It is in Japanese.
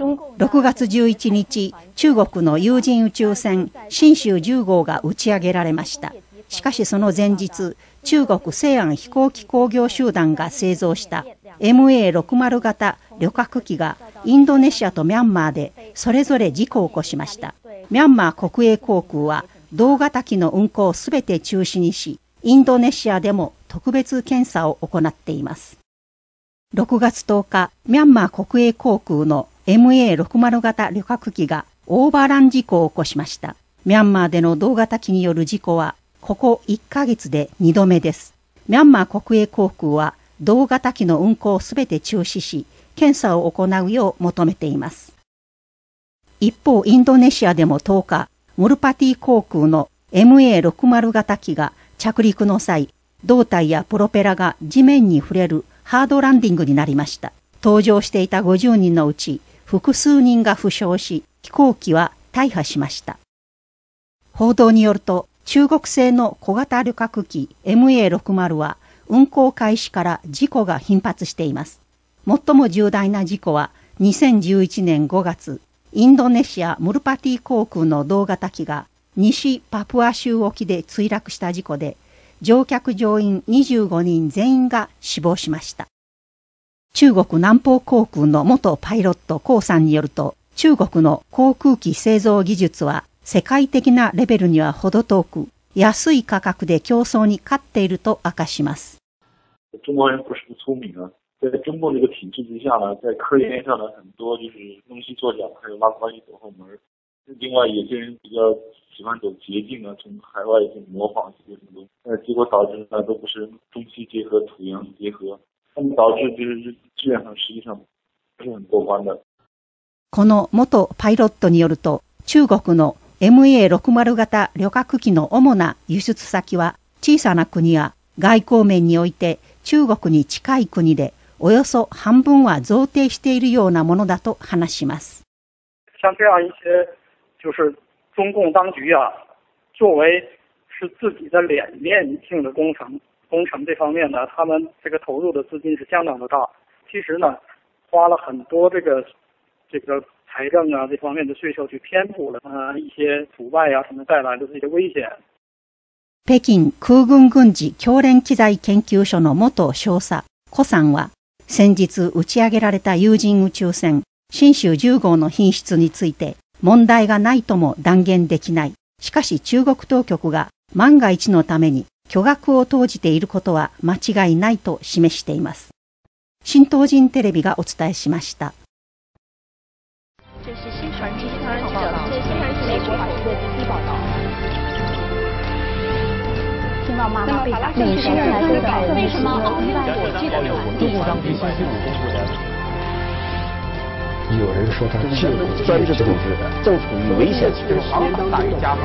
6月11日、中国の有人宇宙船、新州10号が打ち上げられました。しかしその前日、中国西安飛行機工業集団が製造した MA60 型旅客機がインドネシアとミャンマーでそれぞれ事故を起こしました。ミャンマー国営航空は同型機の運航をすべて中止にし、インドネシアでも特別検査を行っています。6月10日、ミャンマー国営航空の MA60 型旅客機がオーバーラン事故を起こしました。ミャンマーでの同型機による事故は、ここ1ヶ月で2度目です。ミャンマー国営航空は、同型機の運航をすべて中止し、検査を行うよう求めています。一方、インドネシアでも10日、モルパティ航空の MA60 型機が着陸の際、胴体やプロペラが地面に触れるハードランディングになりました。搭乗していた50人のうち複数人が負傷し、飛行機は大破しました。報道によると、中国製の小型旅客機 MA60 は運航開始から事故が頻発しています。最も重大な事故は2011年5月、インドネシアムルパティ航空の同型機が西パプア州沖で墜落した事故で、乗客乗員25人全員が死亡しました。中国南方航空の元パイロットコウさんによると、中国の航空機製造技術は世界的なレベルには程遠く、安い価格で競争に勝っていると明かします。中国人不是不聪明，在中共这个体制之下，在科研上，很多就是东西作假，还有拉关系走后门。另外，有些人比较喜欢走捷径啊，从海外去模仿一些什么，呃，结果导致呢都不是中西结合、土洋结合，那么导致就是质量上实际上不是很过关的。この元パイロットによると、中国の MA60 型旅客機の主な輸出先は小さな国や外交面において中国に近い国でおよそ半分は贈呈しているようなものだと話します。像这样一些就是中共当局啊，作为是自己的脸面性的工程，工程这方面呢，他们这个投入的资金是相当的大。其实呢，花了很多这个这个财政啊这方面的税收去填补了啊一些腐败啊什么带来的这些危险。北京空軍軍事教練機材研究所の元少佐、コさんは、先日打ち上げられた有人宇宙船、新州10号の品質について、問題がないとも断言できない。しかし中国当局が万が一のために 巨額を投じていることは間違いないと示しています。新東人テレビがお伝えしました。听到吗？美食来说的为什么奥运火箭的中共当局星期五公布的。有人说他是专制统治，正处于危险期，大于加法。